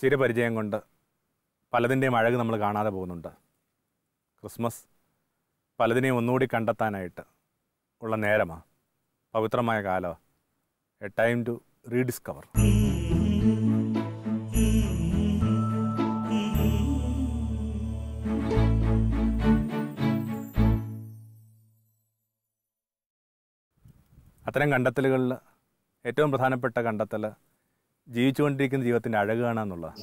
ചിരപരിചയം കൊണ്ട് പലതിന്റെയും അഴക് നമ്മൾ കാണാതെ പോകുന്നുണ്ട്. ക്രിസ്മസ് പലതിനെയും ഒന്നുകൂടി കണ്ടെത്താനായിട്ട് ഉള്ള നേരമാണ് പവിത്രമായ കാലമാണ് എ ടൈം ടു റീഡിസ്കവർ അത്തരം കണ്ടെത്തലുകളിൽ ഏറ്റവും പ്രധാനപ്പെട്ട കണ്ടെത്തൽ ജീവിച്ചുകൊണ്ടിരിക്കുന്ന ജീവിതത്തിന്റെ അഴക് കാണുക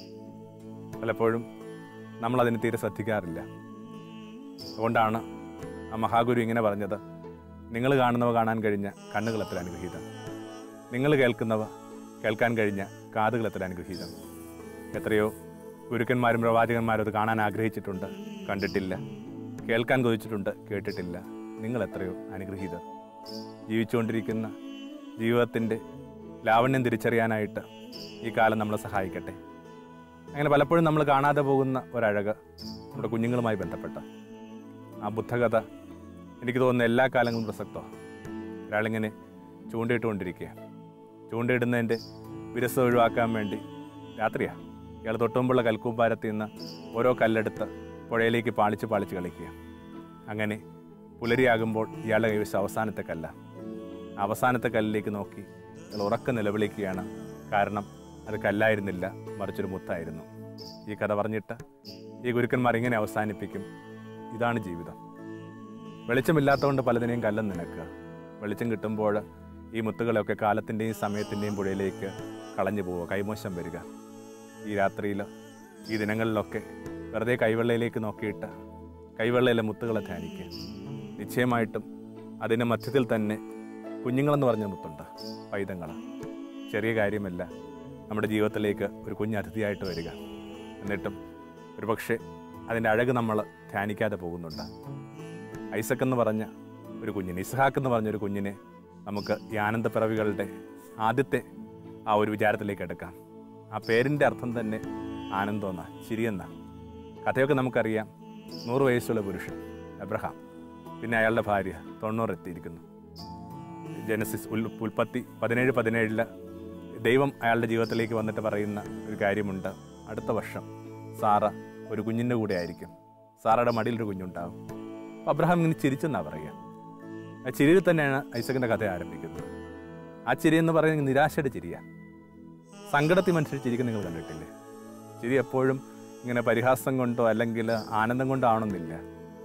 പലപ്പോഴും നമ്മളതിന് തീരെ ശ്രദ്ധിക്കാറില്ല. അതുകൊണ്ടാണ് ആ മഹാഗുരു ഇങ്ങനെ പറഞ്ഞത്. നിങ്ങൾ കാണുന്നവ കാണാൻ കഴിഞ്ഞ കണ്ണുകൾ എത്ര അനുഗ്രഹീതം. നിങ്ങൾ കേൾക്കുന്നവ കേൾക്കാൻ കഴിഞ്ഞ കാതുകൾ എത്ര അനുഗ്രഹീതം. എത്രയോ ഗുരുക്കന്മാരും പ്രവാചകന്മാരും അത് കാണാൻ ആഗ്രഹിച്ചിട്ടുണ്ട്. കണ്ടിട്ടില്ല. കേൾക്കാൻ കൊതിച്ചിട്ടുണ്ട്. കേട്ടിട്ടില്ല. നിങ്ങൾ എത്രയോ അനുഗ്രഹീതർ. ജീവിച്ചുകൊണ്ടിരിക്കുന്ന ജീവിതത്തിന്റെ ലാവണ്യം തിരിച്ചറിയാനായിട്ട് ഈ കാലം നമ്മളെ സഹായിക്കട്ടെ. അങ്ങനെ പലപ്പോഴും നമ്മൾ കാണാതെ പോകുന്ന ഒരഴക് നമ്മുടെ കുഞ്ഞുങ്ങളുമായി ബന്ധപ്പെട്ട ആ ബുദ്ധകഥ എനിക്ക് തോന്നുന്ന എല്ലാ കാലങ്ങളും പ്രസക്തമാണ്. ഒരാളിങ്ങനെ ചൂണ്ടയിട്ടുകൊണ്ടിരിക്കുക ചൂണ്ടയിടുന്നതിന്റെ വിരസം ഒഴിവാക്കാൻ വേണ്ടി രാത്രിയാണ്. ഇയാൾ തൊട്ടുമുമ്പുള്ള കൽക്കൂമ്പാരത്തിൽ നിന്ന് ഓരോ കല്ലെടുത്ത് പുഴയിലേക്ക് പാളിച്ച് പാളിച്ച് കളിക്കുക അങ്ങനെ പുലരിയാകുമ്പോൾ ഇയാളുടെ കൈവശം അവസാനത്തെ കല്ല അവസാനത്തെ കല്ലിലേക്ക് നോക്കി ഇയാൾ ഉറക്ക നിലവിളിക്കുകയാണ്. കാരണം അത് കല്ലായിരുന്നില്ല മറിച്ചൊരു മുത്തായിരുന്നു. ഈ കഥ പറഞ്ഞിട്ട് ഈ ഗുരുക്കന്മാർ ഇങ്ങനെ അവസാനിപ്പിക്കും. ഇതാണ് ജീവിതം. വെളിച്ചമില്ലാത്തതുകൊണ്ട് പലതിനെയും കല്ലം നിനക്കുക. വെളിച്ചം കിട്ടുമ്പോൾ ഈ മുത്തുകളൊക്കെ കാലത്തിന്റെയും സമയത്തിന്റെയും പുഴയിലേക്ക് കളഞ്ഞു പോവുക കൈമോശം വരിക. ഈ രാത്രിയിൽ ഈ ദിനങ്ങളിലൊക്കെ വെറുതെ കൈവെള്ളയിലേക്ക് നോക്കിയിട്ട് കൈവെള്ളയിലെ മുത്തുകളെ ധ്യാനിക്കുക. നിശ്ചയമായിട്ടും അതിന്റെ മധ്യത്തിൽ തന്നെ കുഞ്ഞുങ്ങളെന്ന് പറഞ്ഞ മുത്തുണ്ട്. പൈതങ്ങൾ ചെറിയ കാര്യമല്ല. നമ്മുടെ ജീവിതത്തിലേക്ക് ഒരു കുഞ്ഞ് അതിഥിയായിട്ട് വരിക. എന്നിട്ടും ഒരു പക്ഷേ അതിന്റെ അഴക് നമ്മൾ ധ്യാനിക്കാതെ പോകുന്നുണ്ട്. ഐസക് എന്ന് പറഞ്ഞ ഒരു കുഞ്ഞിനെ ഇസ്ഹാക്ക് എന്ന് പറഞ്ഞ ഒരു കുഞ്ഞിനെ നമുക്ക് ഈ ആനന്ദപ്പിറവികളുടെ ആദ്യത്തെ ആ ഒരു വിചാരത്തിലേക്ക് എടുക്കാം. ആ പേരിന്റെ അർത്ഥം തന്നെ ആനന്ദമെന്ന ചിരിയെന്ന കഥയൊക്കെ നമുക്കറിയാം. നൂറ് വയസ്സുള്ള പുരുഷൻ എബ്രഹാം പിന്നെ അയാളുടെ ഭാര്യ തൊണ്ണൂറ് എത്തിയിരിക്കുന്നു. ജനസിസ് ഉൽ ഉൽപ്പത്തി പതിനേഴ് പതിനേഴിൽ ദൈവം അയാളുടെ ജീവിതത്തിലേക്ക് വന്നിട്ട് പറയുന്ന ഒരു കാര്യമുണ്ട്. അടുത്ത വർഷം സാറ ഒരു കുഞ്ഞിന്റെ കൂടെ ആയിരിക്കും. സാറയുടെ മടിയിലൊരു ഒരു കുഞ്ഞുണ്ടാവും. അപ്പോൾ അബ്രഹാം ഇങ്ങനെ ചിരിച്ചെന്നാ പറയുക. ആ ചിരിയിൽ തന്നെയാണ് ഐസക്കിന്റെ കഥ ആരംഭിക്കുന്നത്. ആ ചിരി എന്ന് പറയുന്നത് നിരാശയുടെ ചിരിയാണ് സങ്കടത്തിൽ മനുഷ്യർ ചിരിക്കുന്ന നിങ്ങൾ കണ്ടിട്ടില്ലേ? ചിരി എപ്പോഴും ഇങ്ങനെ പരിഹാസം കൊണ്ടോ അല്ലെങ്കിൽ ആനന്ദം കൊണ്ടോ ആവണമെന്നില്ല.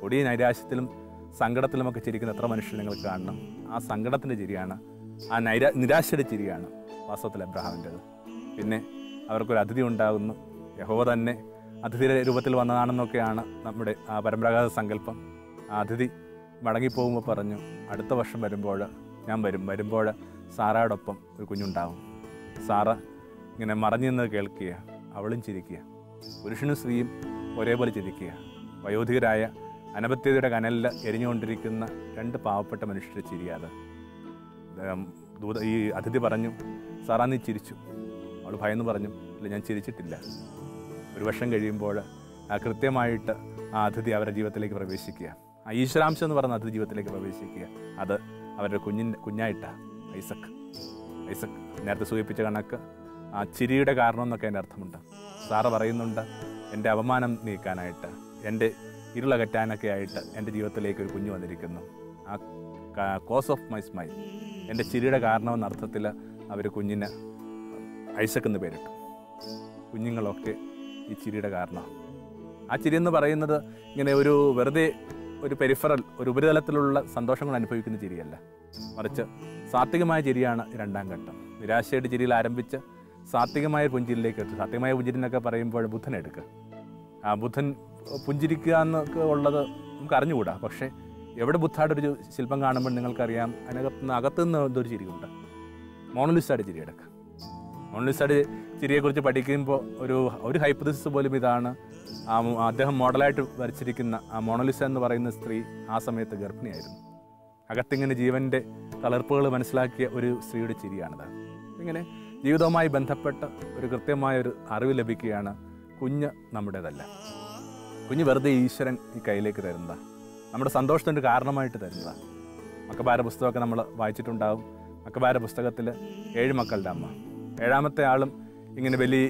കൊടിയ നൈരാശ്യത്തിലും സങ്കടത്തിലുമൊക്കെ ചിരിക്കുന്ന എത്ര മനുഷ്യർ നിങ്ങൾ കാണണം? ആ സങ്കടത്തിന്റെ ചിരിയാണ് ആ നൈരാ നിരാശയുടെ ചിരിയാണ് വാസ്തവത്തിൽ അബ്രഹാമിന്റെത്. പിന്നെ അവർക്കൊരു അതിഥി ഉണ്ടാകുന്നു. യഹോവ തന്നെ അതിഥിയുടെ രൂപത്തിൽ വന്നതാണെന്നൊക്കെയാണ് നമ്മുടെ ആ പരമ്പരാഗത സങ്കല്പം. ആ അതിഥി മടങ്ങിപ്പോകുമ്പോൾ പറഞ്ഞു അടുത്ത വർഷം വരുമ്പോൾ ഞാൻ വരും. വരുമ്പോൾ സാറയോടൊപ്പം ഒരു കുഞ്ഞുണ്ടാവും. സാറ ഇങ്ങനെ മറഞ്ഞു നിന്ന് കേൾക്കുക അവളും ചിരിക്കുക. പുരുഷനും സ്ത്രീയും ഒരേപോലെ ചിരിക്കുക. വയോധികരായ അനപത്യതയുടെ കനലിൽ എരിഞ്ഞുകൊണ്ടിരിക്കുന്ന രണ്ട് പാവപ്പെട്ട മനുഷ്യരെ ചിരിയാത് ദൂത ഈ അതിഥി പറഞ്ഞു സാറാ നീ ചിരിച്ചു. അവൾ ഭയന്ന് പറഞ്ഞു ഇല്ല ഞാൻ ചിരിച്ചിട്ടില്ല. ഒരു വർഷം കഴിയുമ്പോൾ ആ കൃത്യമായിട്ട് ആ അതിഥി അവരുടെ ജീവിതത്തിലേക്ക് പ്രവേശിക്കുക. ആ ഈശ്വരാംശം എന്ന് പറയുന്ന അതിഥി ജീവിതത്തിലേക്ക് പ്രവേശിക്കുക. അത് അവരുടെ കുഞ്ഞിന്റെ കുഞ്ഞായിട്ടാണ് ഐസക് ഐസക് നേരത്തെ സൂചിപ്പിച്ച കണക്ക്. ആ ചിരിയുടെ കാരണം എന്നൊക്കെ അതിന്റെ അർത്ഥമുണ്ട്. സാറ് പറയുന്നുണ്ട് എന്റെ അപമാനം നീക്കാനായിട്ട് എന്റെ ഇരുളകറ്റാനൊക്കെ ആയിട്ട് എന്റെ ജീവിതത്തിലേക്ക് ഒരു കുഞ്ഞ് വന്നിരിക്കുന്നു. ആ കോസ് ഓഫ് മൈ സ്മൈൽ എന്റെ ചിരിയുടെ കാരണമെന്ന അർത്ഥത്തിൽ അവർ കുഞ്ഞിന് ഐസക് എന്ന് പേരിട്ടു. കുഞ്ഞുങ്ങളൊക്കെ ഈ ചിരിയുടെ കാരണമാണ്. ആ ചിരി എന്ന് പറയുന്നത് ഇങ്ങനെ ഒരു വെറുതെ ഒരു പെരിഫറൽ ഒരു ഉപരിതലത്തിലുള്ള സന്തോഷങ്ങൾ അനുഭവിക്കുന്ന ചിരിയല്ല. മറിച്ച് സാത്വികമായ ചിരിയാണ് രണ്ടാം ഘട്ടം. നിരാശയുടെ ചിരിയിൽ ആരംഭിച്ച് സാത്വികമായ പുഞ്ചിരിയിലേക്ക് എത്തും. സാത്വികമായ പുഞ്ചിരി എന്നൊക്കെ പറയുമ്പോൾ ബുധൻ എടുക്കുക ആ ബുദ്ധൻ പുഞ്ചിരിക്കുക എന്നൊക്കെ ഉള്ളത് നമുക്ക് അറിഞ്ഞുകൂടാ. പക്ഷേ എവിടെ ബുദ്ധായുടെ ഒരു ശില്പം കാണുമ്പോൾ നിങ്ങൾക്കറിയാം അതിനകത്ത് നിന്ന് അകത്തു നിന്ന് എന്തൊരു ചിരിയുണ്ട്. ചിരി എടുക്കുക മോണലിസ്റ്റായിട്ട് ചിരിയെക്കുറിച്ച് പഠിക്കുമ്പോൾ ഒരു ഒരു ഹൈപ്പതിസിസ് പോലും ഇതാണ്. ആ അദ്ദേഹം മോഡലായിട്ട് വരച്ചിരിക്കുന്ന ആ മോണലിസ എന്ന് പറയുന്ന സ്ത്രീ ആ സമയത്ത് ഗർഭിണിയായിരുന്നു. അകത്തിങ്ങനെ ജീവന്റെ തളർപ്പുകൾ മനസ്സിലാക്കിയ ഒരു സ്ത്രീയുടെ ചിരിയാണിത്. ഇങ്ങനെ ജീവിതവുമായി ബന്ധപ്പെട്ട ഒരു കൃത്യമായ ഒരു അറിവ് ലഭിക്കുകയാണ് കുഞ്ഞ് നമ്മുടേതല്ല. കുഞ്ഞ് വെറുതെ ഈശ്വരൻ ഈ കയ്യിലേക്ക് തരുന്നതാ. നമ്മുടെ സന്തോഷത്തിന്റെ കാരണമായിട്ട് തരുന്നതാ. മക്കബാര പുസ്തകമൊക്കെ നമ്മൾ വായിച്ചിട്ടുണ്ടാവും. മക്കബാര പുസ്തകത്തിൽ ഏഴ് മക്കളുടെ അമ്മ. ഏഴാമത്തെ ആളും ഇങ്ങനെ വലിയ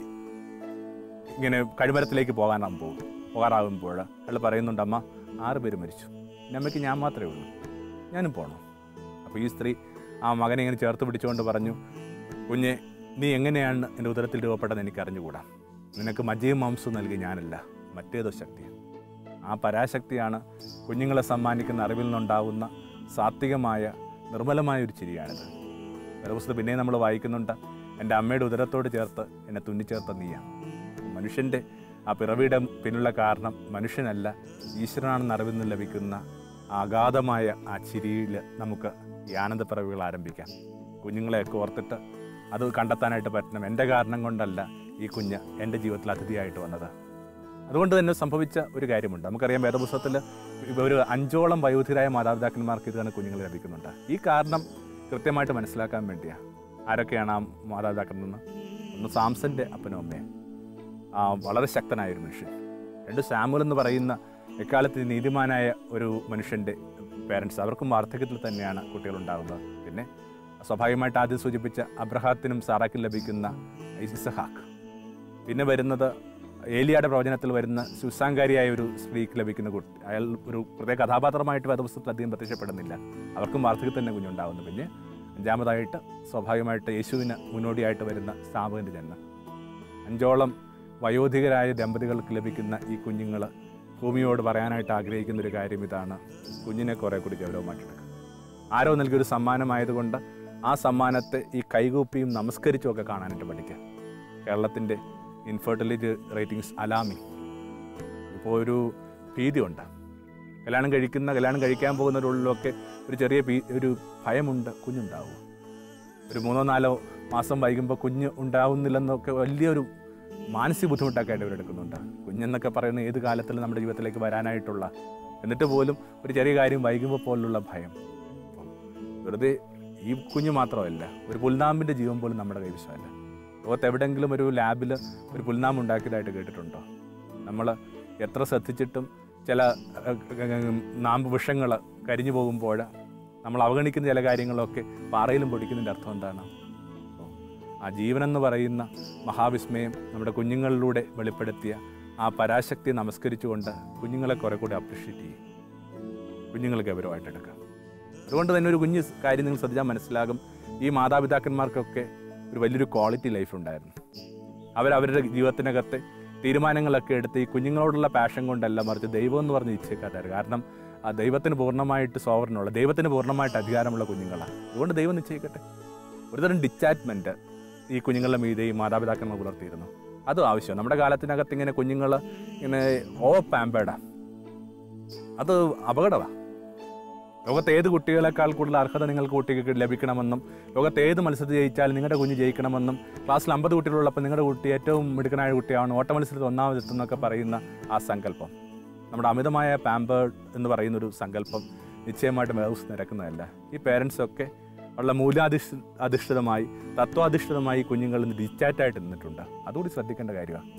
ഇങ്ങനെ കഴിമരത്തിലേക്ക് പോകാനാകും പോകും പോകാറാകുമ്പോൾ അയാൾ പറയുന്നുണ്ട് അമ്മ ആറ് പേര് മരിച്ചു. അമ്മയ്ക്ക് ഞാൻ മാത്രമേ ഉള്ളൂ. ഞാനും പോകണം അപ്പോൾ ഈ സ്ത്രീ ആ മകനെ ഇങ്ങനെ ചേർത്ത് പിടിച്ചുകൊണ്ട് പറഞ്ഞു കുഞ്ഞെ നീ എങ്ങനെയാണ് എന്റെ ഉദരത്തിൽ രൂപപ്പെട്ടതെന്ന് എനിക്ക് അറിഞ്ഞുകൂടാ നിനക്ക് മജയും മാംസവും നൽകി ഞാനല്ല. മറ്റേതോ ശക്തി. ആ പരാശക്തിയാണ് കുഞ്ഞുങ്ങളെ സമ്മാനിക്കുന്ന അറിവിൽ നിന്നുണ്ടാവുന്ന സാത്വികമായ നിർമ്മലമായ ഒരു ചിരിയാണിത്. വേദപുസ്തകം പിന്നെയും നമ്മൾ വായിക്കുന്നുണ്ട് എന്റെ അമ്മയുടെ ഉദരത്തോട് ചേർത്ത് എന്നെ തുന്നിച്ചേർത്ത നീയാണ്. മനുഷ്യന്റെ ആ പിറവിയുടെ പിന്നുള്ള കാരണം മനുഷ്യനല്ല ഈശ്വരനാണെന്ന് അറിവിൽ നിന്ന് ലഭിക്കുന്ന അഗാധമായ ആ ചിരിയിൽ നമുക്ക് ഈ ആനന്ദപ്പിറവികൾ ആരംഭിക്കാം. കുഞ്ഞുങ്ങളെയൊക്കെ ഓർത്തിട്ട് അത് കണ്ടെത്താനായിട്ട് പറ്റണം. എന്റെ കാരണം കൊണ്ടല്ല ഈ കുഞ്ഞ് എന്റെ ജീവിതത്തിൽ അതിഥിയായിട്ട് വന്നത്. അതുകൊണ്ട് തന്നെ സംഭവിച്ച ഒരു കാര്യമുണ്ട്. നമുക്കറിയാം വേദപുസ്തകത്തിൽ ഒരു അഞ്ചോളം വയോധിരായ മാതാപിതാക്കന്മാർക്ക് ഇതാണ് കുഞ്ഞുങ്ങൾ ലഭിക്കുന്നുണ്ട്. ഈ കാരണം കൃത്യമായിട്ട് മനസ്സിലാക്കാൻ വേണ്ടിയാണ് ആരൊക്കെയാണ് ആ മാതാപിതാക്കളിൽ നിന്ന്? ഒന്ന് സാംസന്റെ അപ്പനും അമ്മയും? വളരെ ശക്തനായ ഒരു മനുഷ്യൻ. രണ്ട് സാമുൽ എന്ന് പറയുന്ന എക്കാലത്ത് നീതിമാനായ ഒരു മനുഷ്യന്റെ പേരൻസ്. അവർക്കും വാർദ്ധക്യത്തിൽ തന്നെയാണ് കുട്ടികളുണ്ടാകുന്നത് പിന്നെ സ്വാഭാവികമായിട്ട് ആദ്യം സൂചിപ്പിച്ച അബ്രഹാത്തിനും സാറാക്കും ലഭിക്കുന്ന ഇസഹാക്ക് പിന്നെ വരുന്നത് ഏലിയായുടെ പ്രവചനത്തിൽ വരുന്ന സുസാങ്കാരിയായ ഒരു സ്ത്രീക്ക് ലഭിക്കുന്ന കുട്ടി അയാൾ ഒരു പ്രത്യേക കഥാപാത്രമായിട്ട് വേദപുസ്തകത്തിൽ അധികം പ്രത്യക്ഷപ്പെടുന്നില്ല. അവർക്കും വാർദ്ധക്യത്തിൽ തന്നെ കുഞ്ഞുണ്ടാകുന്നു പിന്നെ അഞ്ചാമതായിട്ട് സ്വാഭാവികമായിട്ട് യേശുവിന് മുന്നോടിയായിട്ട് വരുന്ന സ്ഥാപകന്റെ ജന്മം. അഞ്ചോളം വയോധികരായ ദമ്പതികൾക്ക് ലഭിക്കുന്ന ഈ കുഞ്ഞുങ്ങൾ ഭൂമിയോട് പറയാനായിട്ട് ആഗ്രഹിക്കുന്ന ഒരു കാര്യം ഇതാണ്. കുഞ്ഞിനെ കുറേ കൂടി ഗൗരവമായിട്ടെടുക്കുക ആരോ നൽകിയൊരു സമ്മാനമായതുകൊണ്ട് ആ സമ്മാനത്തെ ഈ കൈകൂപ്പിയും നമസ്കരിച്ചും ഒക്കെ കാണാനായിട്ട് പഠിക്കുക. കേരളത്തിന്റെ ഇൻഫെർട്ടിലിറ്റി റേറ്റിംഗ്സ് അലാമി ഇപ്പോൾ ഒരു ഭീതിയുണ്ട്. കല്യാണം കഴിക്കുന്ന കല്യാണം കഴിക്കാൻ പോകുന്നവരുള്ളിലൊക്കെ ഒരു ചെറിയ ഒരു ഭയമുണ്ട് കുഞ്ഞുണ്ടാവും. ഒരു മൂന്നോ നാലോ മാസം വൈകുമ്പോൾ കുഞ്ഞ് ഉണ്ടാവുന്നില്ലെന്നൊക്കെ വലിയൊരു മാനസിക ബുദ്ധിമുട്ടൊക്കെ ആയിട്ട് ഇവരെടുക്കുന്നുണ്ട്. കുഞ്ഞെന്നൊക്കെ പറയുന്ന ഏത് കാലത്തിലും നമ്മുടെ ജീവിതത്തിലേക്ക് വരാനായിട്ടുള്ള എന്നിട്ട് പോലും ഒരു ചെറിയ കാര്യം വൈകുമ്പോൾ പോലുള്ള ഭയം. വെറുതെ ഈ കുഞ്ഞ് മാത്രമല്ല ഒരു പുൽനാമ്പിന്റെ ജീവൻ പോലും നമ്മുടെ കൈവശമല്ല. ലോകത്ത് എവിടെയെങ്കിലും ഒരു ലാബിൽ ഒരു പുൽനാമ്പ് ഉണ്ടാക്കിയതായിട്ട് കേട്ടിട്ടുണ്ടോ? നമ്മൾ എത്ര ശ്രദ്ധിച്ചിട്ടും ചില നാമ്പ് വിഷങ്ങൾ കരിഞ്ഞു പോകുമ്പോൾ നമ്മൾ അവഗണിക്കുന്ന ചില കാര്യങ്ങളൊക്കെ പാറയിലും പൊടിക്കുന്നതിന്റെ അർത്ഥം എന്താണ്? ആ ആ ജീവനെന്ന് പറയുന്ന മഹാവിസ്മയം നമ്മുടെ കുഞ്ഞുങ്ങളിലൂടെ വെളിപ്പെടുത്തിയ ആ പരാശക്തി നമസ്കരിച്ചുകൊണ്ട് കുഞ്ഞുങ്ങളെ കുറെ കൂടി അപ്രിഷ്യേറ്റ് ചെയ്യും. കുഞ്ഞുങ്ങൾ ഗൗരവമായിട്ടെടുക്കാം അതുകൊണ്ട് തന്നെ ഒരു കുഞ്ഞ് കാര്യം നിങ്ങൾ ശ്രദ്ധിച്ചാൽ മനസ്സിലാകും. ഈ മാതാപിതാക്കന്മാർക്കൊക്കെ ഒരു വലിയൊരു ക്വാളിറ്റി ലൈഫ് ഉണ്ടായിരുന്നു. അവർ അവരുടെ ജീവിതത്തിനകത്ത് തീരുമാനങ്ങളൊക്കെ എടുത്ത് ഈ കുഞ്ഞുങ്ങളോടുള്ള പാഷൻ കൊണ്ടല്ല മറിച്ച് ദൈവം എന്ന് പറഞ്ഞ് നിശ്ചയിക്കാത്തായിരുന്നു കാരണം ആ ദൈവത്തിന് പൂർണമായിട്ട് സോവറിനുള്ള ദൈവത്തിന് പൂർണമായിട്ട് അധികാരമുള്ള കുഞ്ഞുങ്ങളാണ്. അതുകൊണ്ട് ദൈവം നിശ്ചയിക്കട്ടെ ഒരുതരം ഡിറ്റാച്ച്മെന്റ് ഈ കുഞ്ഞുങ്ങളുടെ മീതെ ഈ മാതാപിതാക്കന്മാർ പുലർത്തിയിരുന്നു. അതും ആവശ്യമാണ്. നമ്മുടെ കാലത്തിനകത്ത് ഇങ്ങനെ കുഞ്ഞുങ്ങൾ ഇങ്ങനെ ഓവർ പാമ്പേഡാണ് അത് അപകടമാണ് ലോകത്ത് ഏത് കുട്ടികളെക്കാൾ കൂടുതൽ അർഹത നിങ്ങൾക്ക് കുട്ടിക്ക് ലഭിക്കണമെന്നും ലോകത്ത് ഏത് മത്സരത്തിൽ ജയിച്ചാലും നിങ്ങളുടെ കുഞ്ഞ് ജയിക്കണമെന്നും ക്ലാസ്സിൽ അമ്പത് കുട്ടികളുള്ളപ്പോൾ നിങ്ങളുടെ കുട്ടി ഏറ്റവും മിടുക്കനായ കുട്ടിയാണ് ഓട്ട മത്സരത്തിൽ ഒന്നാമതെത്തുന്നൊക്കെ പറയുന്ന ആ സങ്കല്പം. നമ്മുടെ അമിതമായ പാമ്പേർഡ് എന്ന് പറയുന്നൊരു സങ്കല്പം നിശ്ചയമായിട്ടും വേവസ് നിരക്കുന്നതല്ല. ഈ പേരൻസൊക്കെ ഉള്ള മൂലാധിഷ് അധിഷ്ഠിതമായി തത്വാധിഷ്ഠിതമായി കുഞ്ഞുങ്ങളിൽ നിന്ന് ഡിസ്റ്റാറ്റായിട്ട് നിന്നിട്ടുണ്ട്. അതുകൂടി ശ്രദ്ധിക്കേണ്ട കാര്യമാണ്.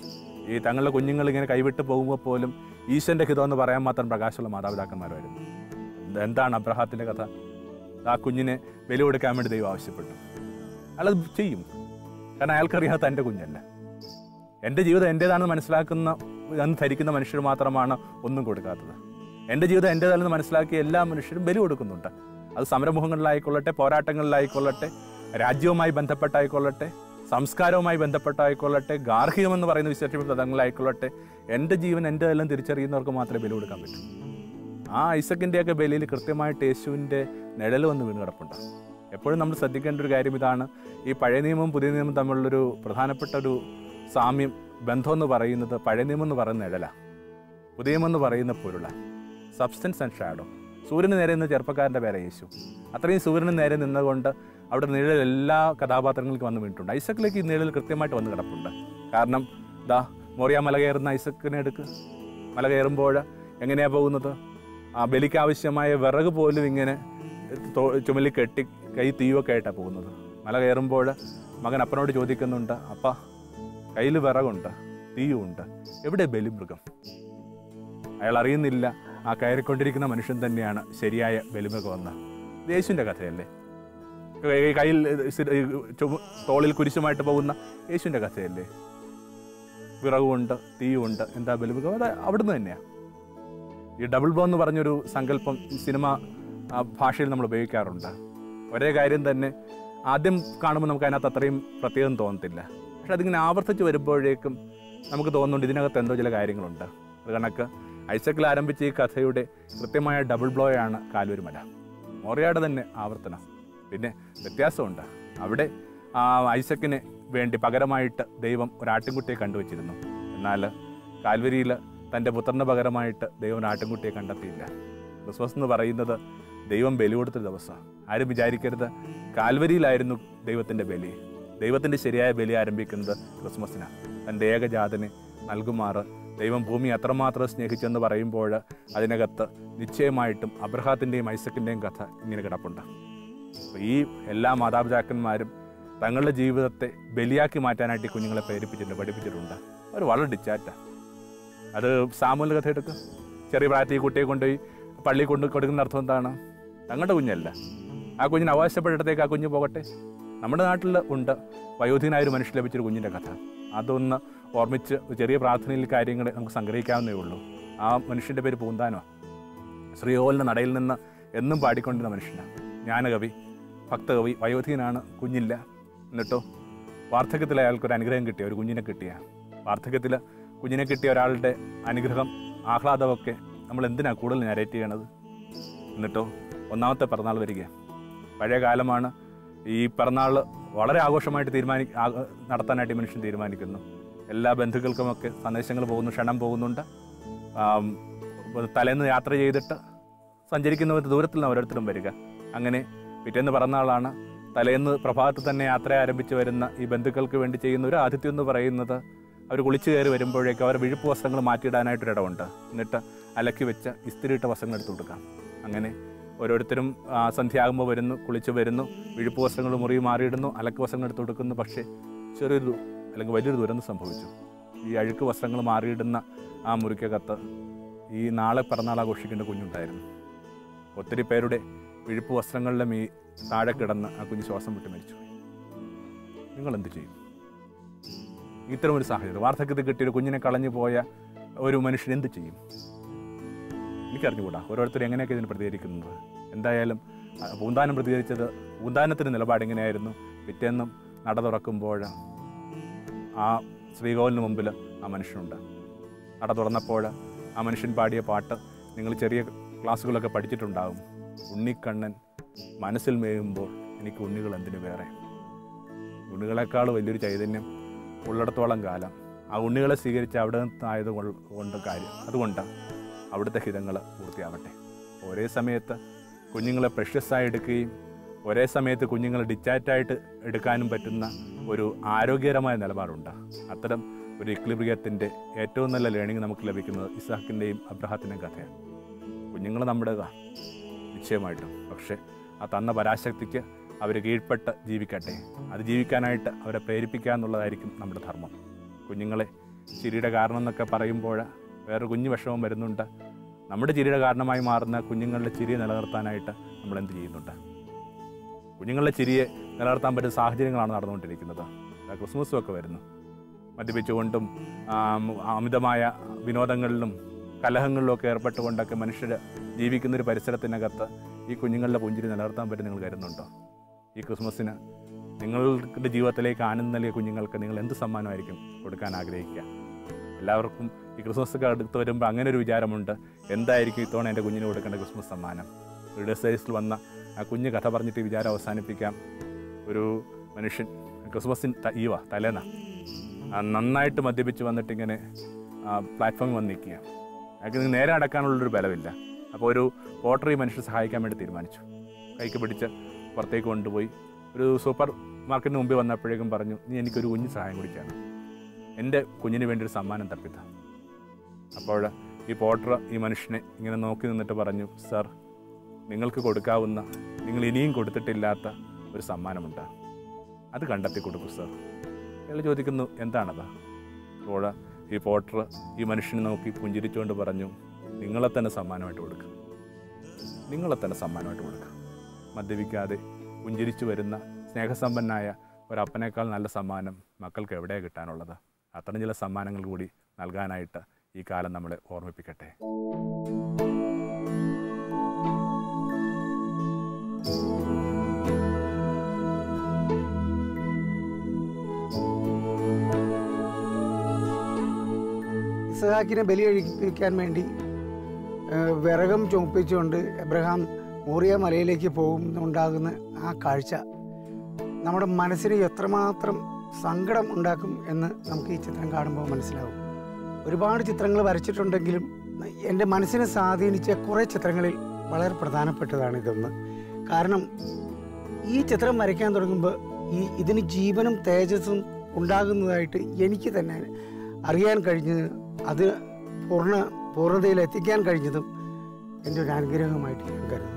ഈ തങ്ങളുടെ കുഞ്ഞുങ്ങൾ ഇങ്ങനെ കൈവിട്ട് പോകുമ്പോൾ പോലും ഈശ്വരന്റെ ഹിതം എന്ന് പറയാൻ മാത്രം പ്രകാശമുള്ള മാതാപിതാക്കന്മാരായിരുന്നു. എന്താണ് അബ്രഹാത്തിന്റെ കഥ? ആ കുഞ്ഞിനെ വില കൊടുക്കാൻ വേണ്ടി ദൈവം ആവശ്യപ്പെട്ടു. അയാളത് ചെയ്യും. കാരണം അയാൾക്കറിയാത്ത എന്റെ കുഞ്ഞല്ല. എന്റെ ജീവിതം എന്റേതാണെന്ന് മനസ്സിലാക്കുന്ന അന്ന് ധരിക്കുന്ന മനുഷ്യർ മാത്രമാണ് ഒന്നും കൊടുക്കാത്തത്. എന്റെ ജീവിതം എന്റേതാണെന്ന് മനസ്സിലാക്കിയ എല്ലാ മനുഷ്യരും ബലി കൊടുക്കുന്നുണ്ട്. അത് സമരമുഖങ്ങളിലായിക്കൊള്ളട്ടെ പോരാട്ടങ്ങളിലായിക്കൊള്ളട്ടെ രാജ്യവുമായി ബന്ധപ്പെട്ടായിക്കൊള്ളട്ടെ സംസ്കാരവുമായി ബന്ധപ്പെട്ടായിക്കൊള്ളട്ടെ ഗാർഹികമെന്ന് പറയുന്ന വിശേഷ പദങ്ങളായിക്കൊള്ളട്ടെ എന്റെ ജീവൻ എന്റെ എല്ലാം തിരിച്ചറിയുന്നവർക്ക് മാത്രമേ ബലി കൊടുക്കാൻ പറ്റൂ. ആ ഐസക്കിന്റെയൊക്കെ ബലിയിൽ കൃത്യമായിട്ട് യേശുവിന്റെ നിഴൽ വന്ന് വീണ് കിടപ്പുണ്ട്. എപ്പോഴും നമ്മൾ ശ്രദ്ധിക്കേണ്ട ഒരു കാര്യം ഇതാണ്. ഈ പഴയ നിയമവും പുതിയ നിയമവും തമ്മിലുള്ളൊരു പ്രധാനപ്പെട്ട ഒരു സാമ്യം ബന്ധം എന്ന് പറയുന്നത് പഴയ നിയമം എന്ന് പറയുന്ന നിഴലാണ് പുതിയ നിയമം എന്ന് പറയുന്ന പൊരുള. സബ്സ്റ്റൻസ് ആൻഡ് ഷാഡോ സൂര്യന് നേരെ നിന്ന് ചെറുപ്പക്കാരന്റെ പേരെ യേശു. അത്രയും സൂര്യന് നേരെ നിന്നുകൊണ്ട് അവിടെ നിഴൽ എല്ലാ കഥാപാത്രങ്ങൾക്കും വന്ന് വീണിട്ടുണ്ട്. ഐസക്കിലേക്ക് ഈ നിഴൽ കൃത്യമായിട്ട് വന്ന് കിടപ്പുണ്ട്. കാരണം ദാ മോറിയ മല കയറുന്ന ഐസക്കിനെ എടുക്ക്. മല കയറുമ്പോൾ എങ്ങനെയാണ് പോകുന്നത്? ആ ബലിക്കാവശ്യമായ വിറക് പോലും ഇങ്ങനെ ചുമലി കെട്ടി കൈ തീയൊക്കെ ആയിട്ടാണ് പോകുന്നത്. മല കയറുമ്പോൾ മകൻ അപ്പനോട് ചോദിക്കുന്നുണ്ട് അപ്പ കയ്യിൽ വിറകുണ്ട് തീയുണ്ട് എവിടെ ബലിമൃഗം? അയാൾ അറിയുന്നില്ല ആ കയറിക്കൊണ്ടിരിക്കുന്ന മനുഷ്യൻ തന്നെയാണ് ശരിയായ ബലിമൃഗമെന്ന്. യേശുവിന്റെ കഥയല്ലേ? കയ്യിൽ തോളിൽ കുരിശുമായിട്ട് പോകുന്ന യേശുവിന്റെ കഥയല്ലേ? വിറകുണ്ട് തീയുണ്ട് എന്താ ബലിമൃഗം? അത് അവിടുന്ന് തന്നെയാണ് ഈ ഡബിൾ ബോ എന്ന് പറഞ്ഞൊരു സങ്കല്പം സിനിമ ഭാഷയിൽ നമ്മൾ ഉപയോഗിക്കാറുണ്ട്. ഒരേ കാര്യം തന്നെ ആദ്യം കാണുമ്പോൾ നമുക്ക് അതിനകത്ത് അത്രയും പ്രത്യേകം തോന്നത്തില്ല. പക്ഷെ അതിങ്ങനെ ആവർത്തിച്ച് വരുമ്പോഴേക്കും നമുക്ക് തോന്നുന്നുണ്ട് ഇതിനകത്ത് എന്തോ ചില കാര്യങ്ങളുണ്ട്. അത് കണക്ക് ഐസക്കിൽ ആരംഭിച്ച ഈ കഥയുടെ കൃത്യമായ ഡബിൾ ബ്ലോയാണ് കാൽവരുമല മോറിയാട് തന്നെ ആവർത്തനം. പിന്നെ വ്യത്യാസമുണ്ട്. അവിടെ ഐസക്കിന് വേണ്ടി പകരമായിട്ട് ദൈവം ഒരു ആട്ടിൻകുട്ടിയെ കണ്ടുവച്ചിരുന്നു. എന്നാൽ കാൽവരിയിൽ തന്റെ പുത്രന് പകരമായിട്ട് ദൈവം ആട്ടിൻകുട്ടിയെ കണ്ടെത്തിയില്ല. ക്രിസ്മസ് എന്ന് പറയുന്നത് ദൈവം ബലി കൊടുത്ത ദിവസമാണ്. ആരും വിചാരിക്കരുത്. കാൽവരിയിലായിരുന്നു ദൈവത്തിന്റെ ബലി. ദൈവത്തിന്റെ ശരിയായ ബലി ആരംഭിക്കുന്നത് ക്രിസ്മസിനാണ്. തന്റെ ഏകജാതനെ നൽകുമാറ്. ദൈവം ഭൂമി അത്രമാത്രം സ്നേഹിച്ചെന്ന് പറയുമ്പോൾ അതിനകത്ത് നിശ്ചയമായിട്ടും അബ്രഹാത്തിന്റെയും ഐസക്കിന്റെയും കഥ ഇങ്ങനെ കിടപ്പുണ്ട്. ഈ എല്ലാ മാതാപിതാക്കന്മാരും തങ്ങളുടെ ജീവിതത്തെ ബലിയാക്കി മാറ്റാനായിട്ട് ഈ കുഞ്ഞുങ്ങളെ പ്രേരിപ്പിച്ചിട്ടുണ്ട് പഠിപ്പിച്ചിട്ടുണ്ട്. അവർ വളരെ ഡിച്ചാറ്റ അത് സാമൂഹിക കഥ എടുക്കുക ചെറിയ പ്രായത്തിൽ കുട്ടിയെ കൊണ്ടുപോയി പള്ളി കൊണ്ട് കൊടുക്കുന്ന അർത്ഥം എന്താണ്? തങ്ങളുടെ കുഞ്ഞല്ല. ആ കുഞ്ഞിന് അവകാശപ്പെട്ടിടത്തേക്ക് ആ കുഞ്ഞ് പോകട്ടെ? നമ്മുടെ നാട്ടിൽ ഉണ്ട്. വയോധികനായ ഒരു മനുഷ്യൻ ലഭിച്ചൊരു കുഞ്ഞിന്റെ കഥ. അതൊന്ന് ഓർമ്മിച്ച് ചെറിയ പ്രാർത്ഥനയിൽ കാര്യങ്ങൾ നമുക്ക് സംഗ്രഹിക്കാവുന്നേ ഉള്ളൂ. ആ മനുഷ്യന്റെ പേര് പൂന്താനോ. ശ്രീകോലിന്റെ നടയിൽ നിന്ന് എന്നും പാടിക്കൊണ്ടിരുന്ന മനുഷ്യനാണ്. ജ്ഞാനകവി ഭക്തകവി വയോധികനാണ് കുഞ്ഞില്ല. എന്നിട്ടോ വാർദ്ധക്യത്തിൽ അയാൾക്കൊരു അനുഗ്രഹം കിട്ടിയ ഒരു കുഞ്ഞിനെ കിട്ടിയ. വാർദ്ധക്യത്തിൽ കുഞ്ഞിനെ കിട്ടിയ ഒരാളുടെ അനുഗ്രഹം ആഹ്ലാദമൊക്കെ നമ്മൾ എന്തിനാണ് കൂടുതൽ നരേറ്റ് ചെയ്യണത്? എന്നിട്ടോ ഒന്നാമത്തെ പിറന്നാൾ വരിക പഴയ കാലമാണ് ഈ പിറന്നാൾ വളരെ ആഘോഷമായിട്ട് തീരുമാനി നടത്താനായിട്ട് മനുഷ്യൻ തീരുമാനിക്കുന്നു. എല്ലാ ബന്ധുക്കൾക്കുമൊക്കെ സന്ദേശങ്ങൾ പോകുന്നു ക്ഷണം പോകുന്നുണ്ട്. തലേന്ന് യാത്ര ചെയ്തിട്ട് സഞ്ചരിക്കുന്നവർ ദൂരത്തിൽ നിന്ന് ഓരോരുത്തരും വരിക. അങ്ങനെ പിറ്റേന്ന് പിറന്നാളാണ് തലേന്ന് പ്രഭാതത്തിൽ തന്നെ യാത്ര ആരംഭിച്ച് വരുന്ന ഈ ബന്ധുക്കൾക്ക് വേണ്ടി ചെയ്യുന്ന ഒരു ആതിഥ്യം എന്ന് പറയുന്നത് അവർ കുളിച്ചു കയറി വരുമ്പോഴേക്കും അവരുടെ വിഴുപ്പ് വസ്ത്രങ്ങൾ മാറ്റിയിടാനായിട്ടൊരിടമുണ്ട് എന്നിട്ട് അലക്കി വെച്ച ഇസ്തിരിയിട്ട വസ്ത്രങ്ങൾ എടുത്തു കൊടുക്കാം. അങ്ങനെ ഓരോരുത്തരും സന്ധ്യയാകുമ്പോൾ വരുന്നു കുളിച്ച് വരുന്നു വിഴുപ്പ് വസ്ത്രങ്ങൾ മുറി മാറിയിടുന്നു അലക്ക് വസ്ത്രങ്ങൾ എടുത്തു കൊടുക്കുന്നു. പക്ഷേ ചെറിയൊരു അല്ലെങ്കിൽ വലിയൊരു ദുരന്തം സംഭവിച്ചു. ഈ അഴുക്ക് വസ്ത്രങ്ങൾ മാറിയിടുന്ന ആ മുറിക്കകത്ത് ഈ നാളെ പിറന്നാൾ ആഘോഷിക്കേണ്ട കുഞ്ഞുണ്ടായിരുന്നു. ഒത്തിരി പേരുടെ വിഴുപ്പ് വസ്ത്രങ്ങളിലും ഈ താഴെ കിടന്ന് ആ കുഞ്ഞ് ശ്വാസം വിട്ട് മരിച്ചു നിങ്ങൾ എന്ത് ചെയ്യും? ഇത്തരം ഒരു സാഹചര്യം. വാർദ്ധക്യത്തിൽ കിട്ടിയ ഒരു കുഞ്ഞിനെ കളഞ്ഞു പോയ ഒരു മനുഷ്യൻ എന്ത് ചെയ്യും? എനിക്കറിഞ്ഞുകൂടാ. ഓരോരുത്തർ എങ്ങനെയൊക്കെ ഇതിന് പ്രതികരിക്കുന്നത്? എന്തായാലും പൂന്താനം പ്രതികരിച്ചത് പൂന്താനത്തിന്റെ നിലപാട് എങ്ങനെയായിരുന്നു? പിറ്റേന്നും നട തുറക്കുമ്പോൾ ആ ശ്രീകോവിലിന് മുമ്പിൽ ആ മനുഷ്യനുണ്ട്. നട തുറന്നപ്പോൾ ആ മനുഷ്യൻ പാടിയ പാട്ട് നിങ്ങൾ ചെറിയ ക്ലാസ്സുകളൊക്കെ പഠിച്ചിട്ടുണ്ടാകും ഉണ്ണിക്കണ്ണൻ മനസ്സിൽ മേയുമ്പോൾ എനിക്ക് ഉണ്ണികൾ എന്തിനു വേറെ? ഉണ്ണികളെക്കാൾ വലിയൊരു ചൈതന്യം ഉള്ളിടത്തോളം കാലം. ആ ഉണ്ണികളെ സ്വീകരിച്ച് അവിടെ നിന്നായത് കൊണ്ട് കാര്യം. അതുകൊണ്ട് അവിടുത്തെ ഹിതങ്ങൾ പൂർത്തിയാവട്ടെ. ഒരേ സമയത്ത് കുഞ്ഞുങ്ങളെ പ്രഷ്യസായി എടുക്കുകയും ഒരേ സമയത്ത് കുഞ്ഞുങ്ങളെ ഡിറ്റാറ്റായിട്ട് എടുക്കാനും പറ്റുന്ന ഒരു ആരോഗ്യകരമായ നിലപാടുണ്ട്. അത്തരം ഒരു ഇക്ലിബ്രിയത്തിന്റെ ഏറ്റവും നല്ല ലേണിംഗ് നമുക്ക് ലഭിക്കുന്നത് ഇസാക്കിന്റെയും അബ്രഹത്തിന്റെയും കഥയാണ്. കുഞ്ഞുങ്ങൾ നമ്മുടേതാണ് നിശ്ചയമായിട്ടും. പക്ഷേ ആ തന്ന പരാശക്തിക്ക് അവർ കീഴ്പ്പെട്ട് ജീവിക്കട്ടെ. അത് ജീവിക്കാനായിട്ട് അവരെ പ്രേരിപ്പിക്കുക എന്നുള്ളതായിരിക്കും നമ്മുടെ ധർമ്മം. കുഞ്ഞുങ്ങളെ ചിരിയുടെ കാരണം എന്നൊക്കെ പറയുമ്പോൾ വേറൊരു കുഞ്ഞു വിഷമം വരുന്നുണ്ട്. നമ്മുടെ ചിരിയുടെ കാരണമായി മാറുന്ന കുഞ്ഞുങ്ങളുടെ ചിരിയെ നിലനിർത്താനായിട്ട് നമ്മൾ എന്ത് ചെയ്യുന്നുണ്ട്? കുഞ്ഞുങ്ങളുടെ ചിരിയെ നിലനിർത്താൻ പറ്റുന്ന സാഹചര്യങ്ങളാണ് നടന്നുകൊണ്ടിരിക്കുന്നത്. ക്രിസ്മസും ഒക്കെ വരുന്നു. മദ്യപിച്ചുകൊണ്ടും അമിതമായ വിനോദങ്ങളിലും കലഹങ്ങളിലും ഒക്കെ ഏർപ്പെട്ടുകൊണ്ടൊക്കെ മനുഷ്യർ ജീവിക്കുന്ന ഒരു പരിസരത്തിനകത്ത് ഈ കുഞ്ഞുങ്ങളുടെ പുഞ്ചിരി നിലനിർത്താൻ പറ്റും നിങ്ങൾ കരുതുന്നുണ്ടോ? ഈ ക്രിസ്മസിന് നിങ്ങളുടെ ജീവിതത്തിലേക്ക് ആനന്ദം നൽകിയ കുഞ്ഞുങ്ങൾക്ക് നിങ്ങൾ എന്ത് സമ്മാനമായിരിക്കും കൊടുക്കാൻ ആഗ്രഹിക്കുക? എല്ലാവർക്കും ഈ ക്രിസ്മസ് അടുത്ത് വരുമ്പോൾ അങ്ങനെ ഒരു വിചാരമുണ്ട്. എന്തായിരിക്കും ഇത്തവണ എന്റെ കുഞ്ഞിന് കൊടുക്കേണ്ട ക്രിസ്മസ് സമ്മാനം? റീഡേഴ്സ് സൈസിൽ വന്ന ആ കുഞ്ഞ് കഥ പറഞ്ഞിട്ട് വിചാരം അവസാനിപ്പിക്കാം. ഒരു മനുഷ്യൻ ക്രിസ്മസിൻ ത- ഈവ തലേന്ന. നന്നായിട്ട് മദ്യപിച്ച് വന്നിട്ട് ഇങ്ങനെ പ്ലാറ്റ്ഫോമിൽ വന്ന് നിൽക്കുക അയാൾക്ക് നേരെ അടക്കാനുള്ളൊരു ബലമില്ല. അപ്പോൾ ഒരു പോട്ടറി മനുഷ്യൻ സഹായിക്കാൻ വേണ്ടി തീരുമാനിച്ചു. കൈക്ക് പിടിച്ച് പുറത്തേക്ക് കൊണ്ടുപോയി. ഒരു സൂപ്പർ മാർക്കറ്റിന് മുമ്പിൽ വന്നപ്പോഴേക്കും പറഞ്ഞു നീ എനിക്കൊരു കുഞ്ഞ് സഹായം കുടിക്കാണ് എന്റെ കുഞ്ഞിന് വേണ്ടി ഒരു സമ്മാനം തപ്പിത്ത അപ്പോൾ ഈ പോട്ടർ ഈ മനുഷ്യനെ ഇങ്ങനെ നോക്കി നിന്നിട്ട് പറഞ്ഞു സർ നിങ്ങൾക്ക് കൊടുക്കാവുന്ന നിങ്ങൾ ഇനിയും കൊടുത്തിട്ടില്ലാത്ത ഒരു സമ്മാനമുണ്ട്. അത് കണ്ടെത്തി കൊടുക്കൂ സർ. അയാൾ ചോദിക്കുന്നു എന്താണത്? അപ്പോൾ ഈ പോട്ടർ ഈ മനുഷ്യനെ നോക്കി പുഞ്ചിരിച്ചുകൊണ്ട് പറഞ്ഞു നിങ്ങളെ തന്നെ സമ്മാനമായിട്ട് കൊടുക്കുക നിങ്ങളെ തന്നെ സമ്മാനമായിട്ട് കൊടുക്കുക മദ്യപിക്കാതെ പുഞ്ചിരിച്ചു വരുന്ന സ്നേഹസമ്പന്നായ ഒരപ്പനേക്കാൾ നല്ല സമ്മാനം മക്കൾക്ക് എവിടെയാണ് കിട്ടാനുള്ളത്? അത്തരം ചില സമ്മാനങ്ങൾ കൂടി നൽകാനായിട്ട് ഈ കാലം നമ്മളെ ഓർമ്മിപ്പിക്കട്ടെ. ഇസഹാക്കിനെ ബലി കഴിപ്പിക്കാൻ വേണ്ടി വിറകം ചുമപ്പിച്ചുകൊണ്ട് എബ്രഹാം മോറിയ മലയിലേക്ക് പോകുന്നുണ്ടാകുന്ന ആ കാഴ്ച നമ്മുടെ മനസ്സിന് എത്രമാത്രം സങ്കടം ഉണ്ടാക്കും എന്ന് നമുക്ക് ഈ ചിത്രം കാണുമ്പോൾ മനസ്സിലാവും. ഒരുപാട് ചിത്രങ്ങൾ വരച്ചിട്ടുണ്ടെങ്കിലും എന്റെ മനസ്സിനെ സ്വാധീനിച്ച കുറേ ചിത്രങ്ങളിൽ വളരെ പ്രധാനപ്പെട്ടതാണ് ഇതൊന്ന്. കാരണം ഈ ചിത്രം വരയ്ക്കാൻ തുടങ്ങുമ്പോൾ ഈ ഇതിന് ജീവനും തേജസ്സും ഉണ്ടാകുന്നതായിട്ട് എനിക്ക് തന്നെ അറിയാൻ കഴിഞ്ഞത് അത് പൂർണ പൂർണതയിൽ എത്തിക്കാൻ കഴിഞ്ഞതും എന്റെ ഒരു അനുഗ്രഹമായിട്ട് ഞാൻ കരുതുന്നു.